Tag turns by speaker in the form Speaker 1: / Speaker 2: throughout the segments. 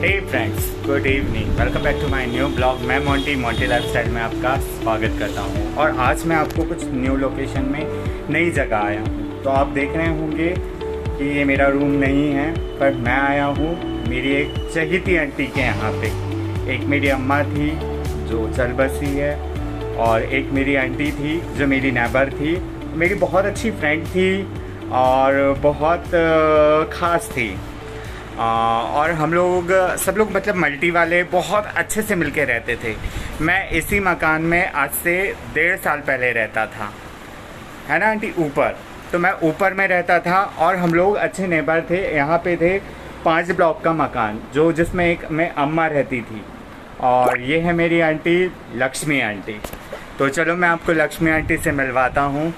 Speaker 1: Hey friends good evening welcome back to my new vlog मैं Monty Monty lifestyle में आपका स्वागत करता हूँ। और आज मैं आपको कुछ न्यू लोकेशन में नई जगह आया हूँ। तो आप देख रहे होंगे कि ये मेरा रूम नहीं है, पर मैं आया हूँ मेरी एक चहेती आंटी के यहाँ पे। एक मेरी अम्मा थी जो चल बसी है, और एक मेरी आंटी थी जो मेरी नेबर थी। मेरी बहुत अच्छी फ्रेंड थी और बहुत ख़ास थी। और हम लोग, सब लोग मतलब मल्टी वाले बहुत अच्छे से मिलके रहते थे। मैं इसी मकान में आज से डेढ़ साल पहले रहता था। है ना आंटी? ऊपर। तो मैं ऊपर में रहता था और हम लोग अच्छे नेबर थे। यहाँ पे थे पाँच ब्लॉक का मकान, जो जिसमें एक मैं अम्मा रहती थी। और ये है मेरी आंटी लक्ष्मी आंटी। तो चलो मैं आपको लक्ष्मी आंटी से मिलवाता हूँ।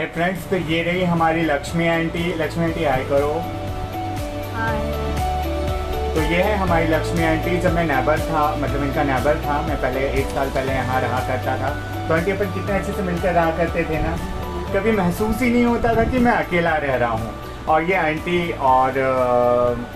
Speaker 1: है फ्रेंड्स तो ये रही हमारी लक्ष्मी आंटी। लक्ष्मी आंटी आए करो। हाय तो ये है हमारी लक्ष्मी आंटी जब मैं नेबर था मतलब इनका नेबर था मैं पहले एक साल पहले यहाँ रहा करता था। तो आंटी अपन कितने अच्छे से मिलकर रहा करते थे ना? कभी महसूस ही नहीं होता था कि मैं अकेला रह रहा हूँ। और ये आंटी और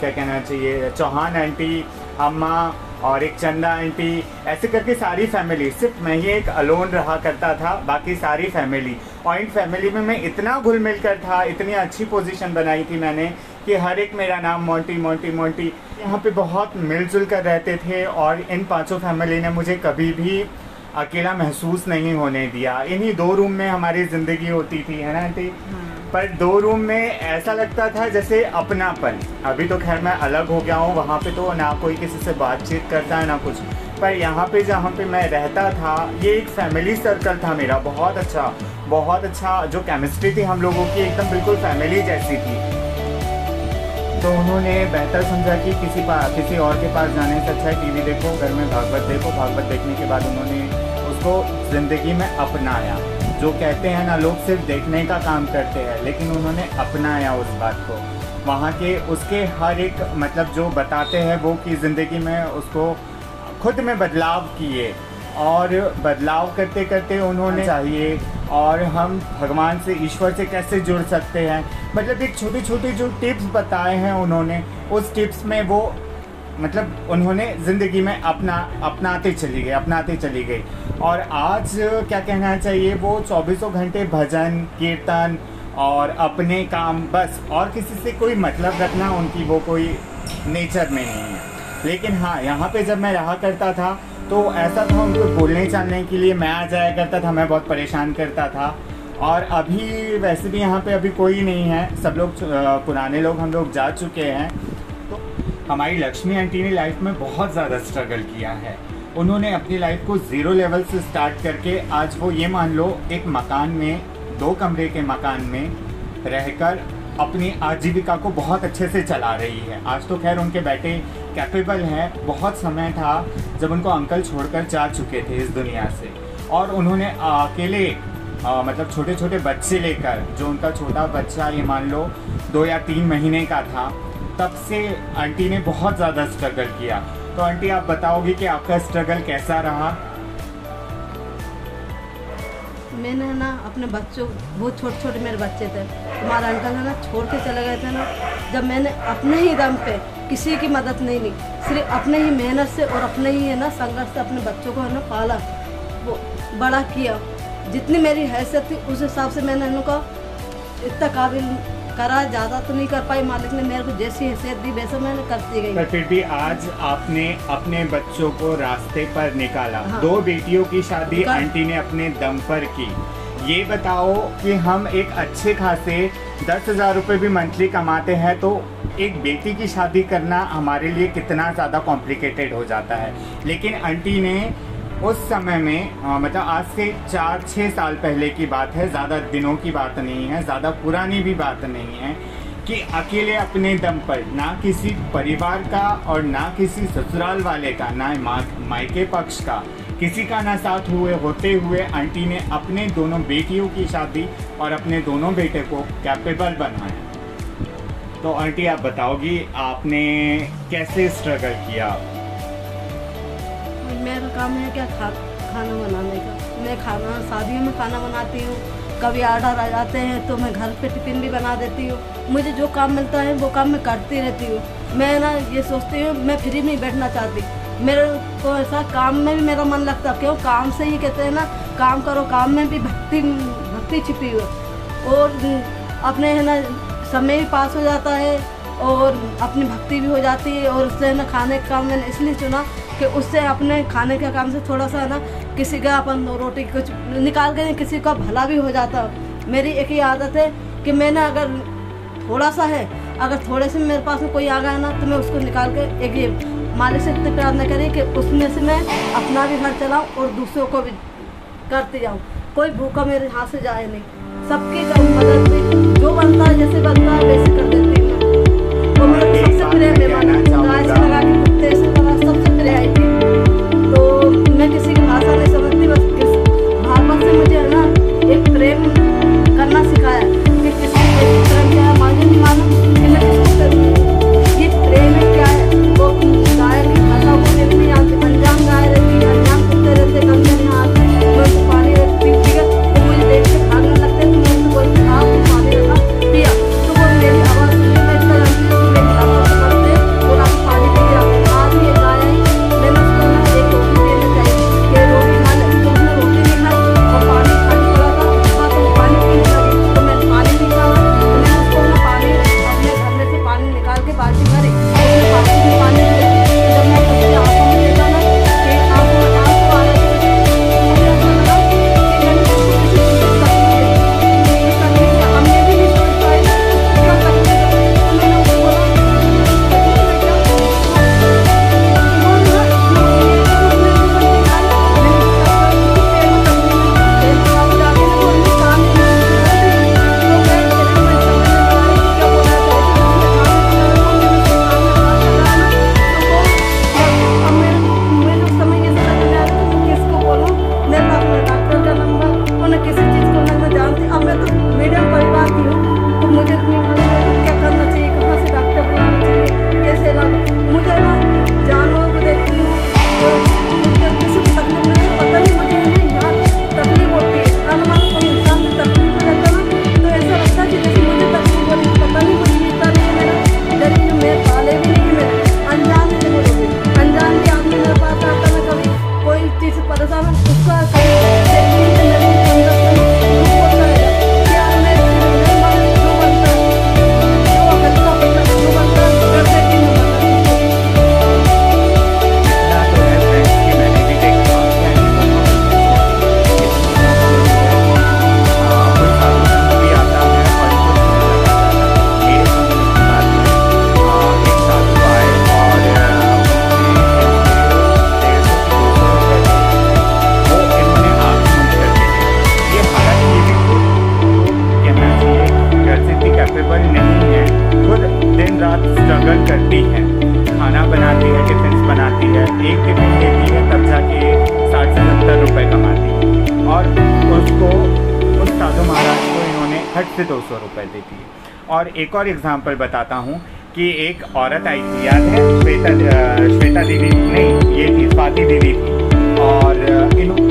Speaker 1: क्या कहना चाहिए चौहान आंटी अम्मा और एक चंदा आंटी, ऐसे करके सारी फैमिली सिर्फ़ मैं ही एक अलोन रहा करता था, बाकी सारी फैमिली और इन फैमिली में मैं इतना घुल मिल कर था, इतनी अच्छी पोजीशन बनाई थी मैंने कि हर एक मेरा नाम मोंटी मोंटी मोंटी यहाँ पे बहुत मिलजुल कर रहते थे और इन पाँचों फैमिली ने मुझे कभी भी अकेला महसूस नहीं होने दिया। इन्हीं दो रूम में हमारी ज़िंदगी होती थी, है ना आंटी? हाँ। पर दो रूम में ऐसा लगता था जैसे अपनापन। अभी तो खैर मैं अलग हो गया हूँ, वहाँ पे तो ना कोई किसी से बातचीत करता है ना कुछ। पर यहाँ पे जहाँ पे मैं रहता था, ये एक फैमिली सर्कल था मेरा, बहुत अच्छा बहुत अच्छा जो केमिस्ट्री थी हम लोगों की, एकदम बिल्कुल फैमिली जैसी थी। तो उन्होंने बेहतर समझा कि किसी पास किसी और के पास जाने से अच्छा है, टीवी देखो, घर में भागवत देखो, भागवत देखने के बाद उन्होंने उसको ज़िंदगी में अपनाया। जो कहते हैं ना लोग सिर्फ़ देखने का काम करते हैं लेकिन उन्होंने अपनाया उस बात को। वहाँ के उसके हर एक मतलब जो बताते हैं वो कि ज़िंदगी में उसको खुद में बदलाव किए और बदलाव करते करते उन्होंने चाहिए और हम भगवान से ईश्वर से कैसे जुड़ सकते हैं? मतलब एक छोटी छोटी जो टिप्स बताए हैं उन्होंने उस टिप्स में वो मतलब उन्होंने ज़िंदगी में अपना, अपनाते चली गई, अपनाते चली गई। और आज क्या कहना चाहिए, वो चौबीसों घंटे भजन, कीर्तन और अपने काम, बस, और किसी से कोई मतलब रखना, उनकी वो कोई नेचर में नहीं है। लेकिन हाँ यहाँ पे जब मैं रहा करता था तो ऐसा था उनको बोलने चालने के लिए मैं आ जाया करता था, मैं बहुत परेशान करता था। और अभी वैसे भी यहाँ पे अभी कोई नहीं है, सब लोग पुराने लोग हम लोग जा चुके हैं। हमारी लक्ष्मी आंटी ने लाइफ में बहुत ज़्यादा स्ट्रगल किया है। उन्होंने अपनी लाइफ को ज़ीरो लेवल से स्टार्ट करके आज वो ये मान लो, एक मकान में, दो कमरे के मकान में रहकर अपनी आजीविका को बहुत अच्छे से चला रही है। आज तो खैर उनके बेटे कैपेबल हैं। बहुत समय था जब उनको अंकल छोड़कर जा चुके थे इस दुनिया से। और उन्होंने अकेले मतलब छोटे छोटे बच्चे लेकर, जो उनका छोटा बच्चा ये मान लो, दो या तीन महीने का था तब से आंटी ने बहुत ज़्यादा स्ट्रगल किया। तो आंटी, आप बताओगे कि आपका स्ट्रगल कैसा रहा?
Speaker 2: मैंने ना अपने बच्चों बहुत छोटे छोटे मेरे बच्चे थे तुम्हारा अंकल है ना, छोड़ के चले गए थे ना, जब मैंने अपने ही दम पे किसी की मदद नहीं ली, सिर्फ़ अपने ही मेहनत से और अपने ही, है ना, संघर्ष से अपने बच्चों को, है ना, पाला, वो बड़ा किया। जितनी मेरी हैसियत थी, उस हिसाब से मैंने उनका इतना काबिल करा ज़्यादा तो नहीं कर पाई। मालिक ने मेरे को जैसी हैसियत दी वैसे मैंने करती गई।
Speaker 1: पर फिर भी आज आपने अपने बच्चों को रास्ते पर निकाला। हाँ। दो बेटियों की शादी आंटी ने अपने दम पर की। ये बताओ कि हम एक अच्छे खासे दस हज़ार रुपये भी मंथली कमाते हैं तो एक बेटी की शादी करना हमारे लिए कितना ज़्यादा कॉम्प्लिकेटेड हो जाता है। लेकिन आंटी ने उस समय में आ, मतलब आज से चार छः साल पहले की बात है ज़्यादा दिनों की बात नहीं है ज़्यादा पुरानी भी बात नहीं है कि अकेले अपने दम पर ना किसी परिवार का और ना किसी ससुराल वाले का ना मायके पक्ष का किसी का ना साथ हुए होते हुए आंटी ने अपने दोनों बेटियों की शादी और अपने दोनों बेटे को कैपेबल बनाया। तो आंटी आप बताओगी आपने कैसे स्ट्रगल किया?
Speaker 2: मेरा काम है क्या खा, खाना बनाने का। मैं खाना, शादियों में खाना बनाती हूँ। कभी आर्डर आ जाते हैं तो मैं घर पे टिफ़िन भी बना देती हूँ। मुझे जो काम मिलता है वो काम मैं करती रहती हूँ। मैं ना ये सोचती हूँ, मैं फ्री में बैठना चाहती। मेरे को ऐसा काम में भी मेरा मन लगता क्यों? काम से ही कहते हैं ना, काम करो, काम में भी भक्ति भक्ति छिपी हुई और अपने है ना, समय भी पास हो जाता है और अपनी भक्ति भी हो जाती है। और उससे है ना, खाने का काम मैंने इसलिए चुना कि उससे अपने खाने के काम से थोड़ा सा ना, किसी का अपन रोटी कुछ निकाल के किसी का भला भी हो जाता मेरी एक ही आदत है कि मैंने अगर थोड़ा सा है, अगर थोड़े से मेरे पास में कोई आ गया ना तो मैं उसको निकाल के एक ये मालिक से इतनी प्रार्थना करी कि उसमें से मैं अपना भी घर चलाऊँ और दूसरों को भी करती जाऊँ कोई भूखा मेरे हाथ से जाए नहीं सबकी का मदद भी, जो बनता है, जैसे बनता है, वैसे कर देती हूँ। वो मेरा सबसे प्रिय मेहमान। लगा के से दो सौ
Speaker 1: रुपये देती है। और एक और एग्ज़ाम्पल बताता हूँ कि एक औरत आई थी, याद है? श्वेता श्वेता दीदी नहीं, ये थी, स्वाति देवी थी। और इन्होंने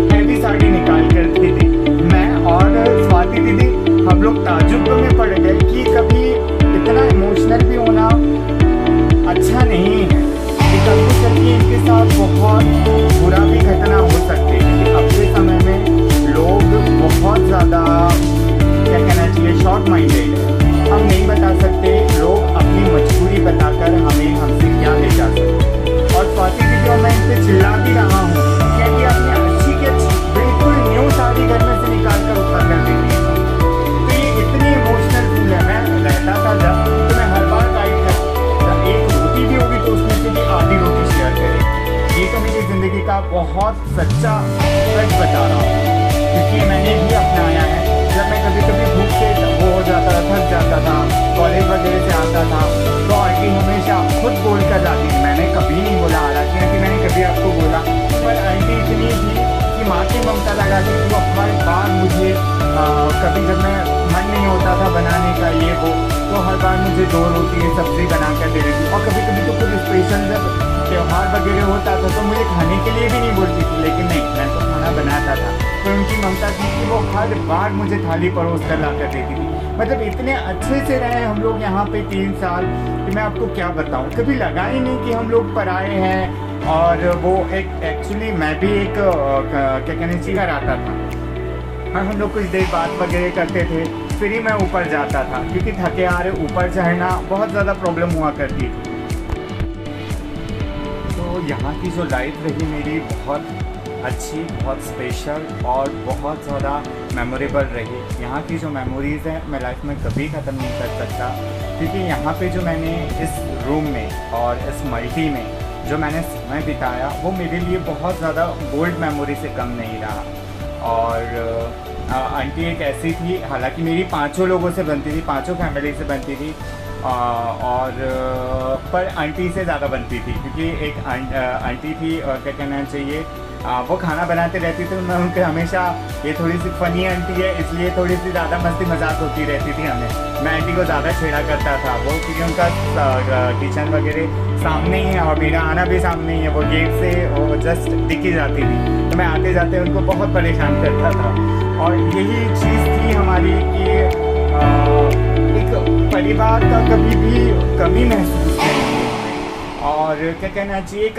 Speaker 1: कभी जब मैं मन नहीं होता था बनाने का ये वो तो हर बार मुझे दो रोटी सब्ज़ी बना कर दे रही थी और कभी कभी तो खुद स्पेशल जब त्यौहार वगैरह होता था तो मुझे खाने के लिए भी नहीं बोलती थी, लेकिन नहीं, मैं तो खाना बनाता था। तो उनकी ममता थी कि वो हर बार मुझे थाली परोस कर ला कर देती थी। मतलब इतने अच्छे से रहे हम लोग यहाँ पे तीन साल कि मैं आपको क्या बताऊँ। कभी लगा ही नहीं कि हम लोग पराए हैं। और वो एक एक्चुअली मैं भी एक क्या कहने घर आता था। हाँ हम लोग कुछ देर बात वगैरह करते थे, फिर ही मैं ऊपर जाता था, क्योंकि थके आ रहे ऊपर चढ़ना बहुत ज़्यादा प्रॉब्लम हुआ करती थी। तो यहाँ की जो लाइफ रही मेरी बहुत अच्छी, बहुत स्पेशल और बहुत ज़्यादा मेमोरेबल रही। यहाँ की जो मेमोरीज़ हैं, मैं लाइफ में कभी ख़त्म नहीं कर सकता, क्योंकि यहाँ पे जो मैंने इस रूम में और इस मल्टी में जो मैंने समय बिताया, वो मेरे लिए बहुत ज़्यादा गोल्ड मेमोरी से कम नहीं रहा। और आंटी एक ऐसी थी हालाँकि मेरी पाँचों लोगों से बनती थी पाँचों फैमिली से बनती थी आ, और पर आंटी से ज़्यादा बनती थी क्योंकि एक आंटी थी और क्या कहना चाहिए आ, वो खाना बनाते रहती थी मैं उनके हमेशा ये थोड़ी सी फनी आंटी है इसलिए थोड़ी सी ज़्यादा मस्ती मज़ाक होती रहती थी हमें। मैं आंटी को ज़्यादा छेड़ा करता था वो क्योंकि उनका किचन वगैरह सामने ही है और मेरा आना भी सामने ही है वो गेट से वो जस्ट दिखी जाती थी। तो मैं आते जाते उनको बहुत परेशान करता था। और यही चीज़ थी हमारी कि एक परिवार का कभी भी कमी महसूस और क्या कहना चाहिए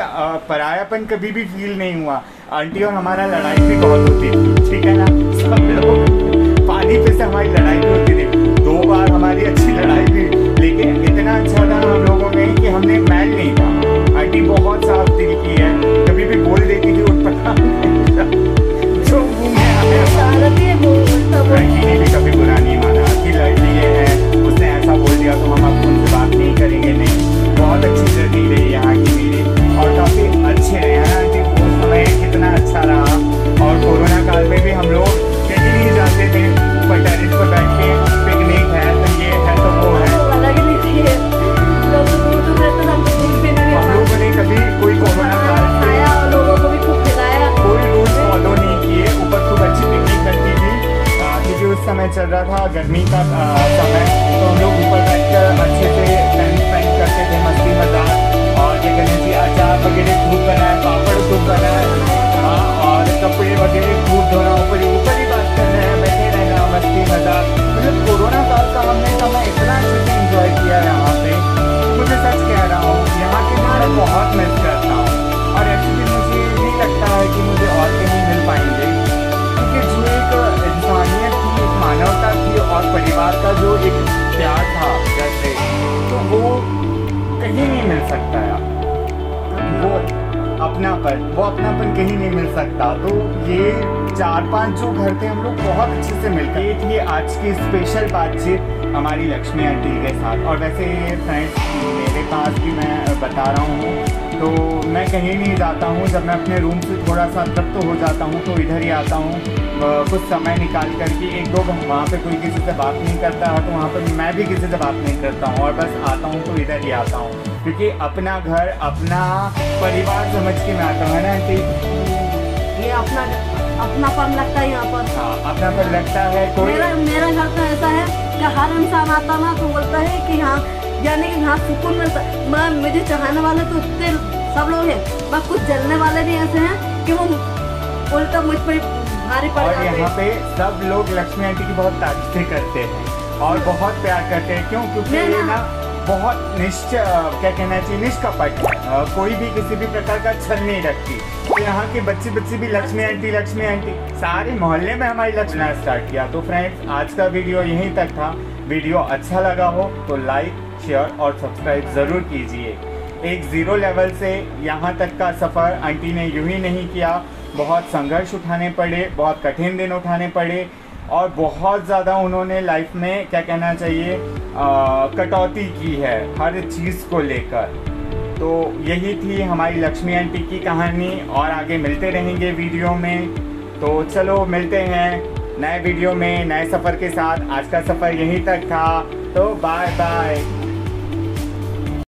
Speaker 1: परायापन कभी भी फील नहीं हुआ। आंटी और हमारा लड़ाई भी बहुत होती थी, ठीक है ना? सब लोग पानी पे से हमारी लड़ाई भी होती थी। दो बार हमारी अच्छी लड़ाई भी, लेकिन इतना अच्छा था हम लोगों में कि हमने मैल नहीं था। आंटी बहुत साफ़ दिल की है। कभी भी बोल देती थी उठ पता भी कभी बुरा नहीं माना। कि लड़की ये है, उसने ऐसा बोल दिया तो हम अब उनसे बात नहीं करेंगे नहीं बहुत अच्छी जर्नी रही यहाँ की अपनापन वो अपनापन कहीं नहीं मिल सकता। तो ये चार पाँच जो घर थे, हम लोग बहुत अच्छे से मिलते ये थी आज की स्पेशल बातचीत। हमारी लक्ष्मी आंटी के साथ। और वैसे फ्रेंड्स मेरे पास भी मैं बता रहा हूँ तो मैं कहीं नहीं जाता हूँ। जब मैं अपने रूम से थोड़ा सा तृप्त हो जाता हूँ तो इधर ही आता हूँ। कुछ समय निकाल कर कि एक दो वहाँ पे कोई किसी से बात नहीं करता है तो वहाँ पर मैं भी किसी से बात नहीं करता हूँ। और बस आता हूँ तो इधर ही आता हूँ। क्योंकि अपना घर अपना परिवार समझ के मैं आता हूँ है ना आंटी?
Speaker 2: ये अपना अपना अपनापन लगता है यहाँ पर।
Speaker 1: हाँ अपनापन लगता है कोई
Speaker 2: मेरा मेरा घर तो ऐसा है कि हर इंसान आता ना तो बोलता है कि हाँ यानी कि यहाँ सुकून मैं मुझे चाहने वाले तो उतने सब लोग हैं। बस कुछ जलने वाले भी ऐसे हैं कि वो उल्टा मुझ पर भारी पड़
Speaker 1: और यहाँ पे सब लोग लक्ष्मी आंटी की बहुत तारीफें करते हैं और बहुत प्यार करते हैं। क्यों? क्योंकि ये ना बहुत निश्चय क्या कहना चाहिए? निष्कपट। कोई भी किसी भी प्रकार का छल नहीं रखती। यहाँ के बच्ची बच्ची भी लक्ष्मी आंटी लक्ष्मी आंटी। सारे मोहल्ले में हमारी लक्ष्मी स्टार्ट किया। तो फ्रेंड्स आज का वीडियो यहीं तक था। वीडियो अच्छा लगा हो तो लाइक शेयर और सब्सक्राइब ज़रूर कीजिए। एक ज़ीरो लेवल से यहाँ तक का सफ़र आंटी ने यूँ ही नहीं किया। बहुत संघर्ष उठाने पड़े, बहुत कठिन दिन उठाने पड़े और बहुत ज़्यादा उन्होंने लाइफ में, क्या कहना चाहिए कटौती की है हर चीज़ को लेकर। तो यही थी हमारी लक्ष्मी आंटी की कहानी, और आगे मिलते रहेंगे वीडियो में। तो चलो, मिलते हैं नए वीडियो में, नए सफ़र के साथ। आज का सफ़र यहीं तक था। तो बाय बाय